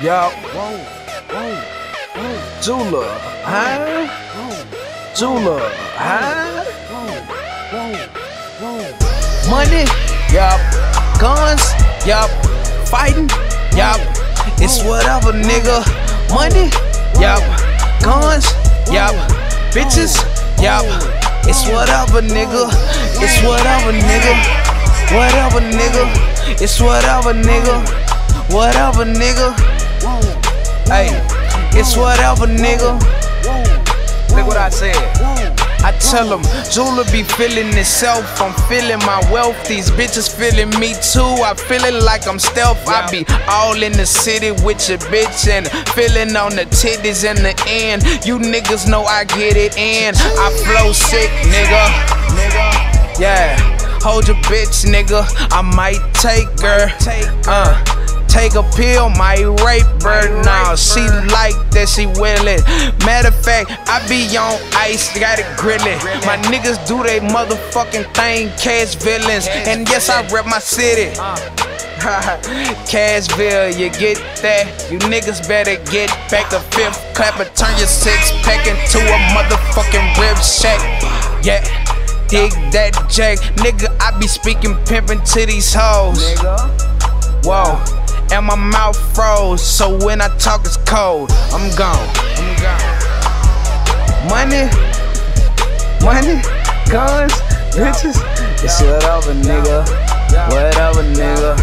Yup. Zula, huh? Whoa. Zula, huh? Whoa, whoa, whoa. Money, yup. Guns, yup. Fighting, yup. It's whatever, nigga. Money, yup. Guns, yup. Bitches, yup. It's whatever, nigga. It's whatever, nigga. Whatever, nigga. It's whatever, nigga. Whatever, nigga. Hey, it's whatever, nigga. Look what I said. I tell them, Zula be feeling itself. I'm feeling my wealth. These bitches feeling me too. I feeling like I'm stealth. I be all in the city with your bitch and feeling on the titties in the end. You niggas know I get it in. I flow sick, nigga. Nigga. Yeah. Hold your bitch, nigga. I might take her. Uh. Take a pill, might rape her now. She like that, she willing. Matter of fact, I be on ice, got it grilling. My niggas do they motherfucking thing, cash villains. And yes, I rep my city. Cashville, you get that? You niggas better get back the fifth clap and turn your six pack into a motherfucking rib shack. Yeah. Dig that jack, nigga. I be speaking pimpin' to these hoes. Whoa, and my mouth froze. So when I talk, it's cold. I'm gone. I'm gone. Money, money, guns, bitches. It's whatever, nigga. Whatever, nigga.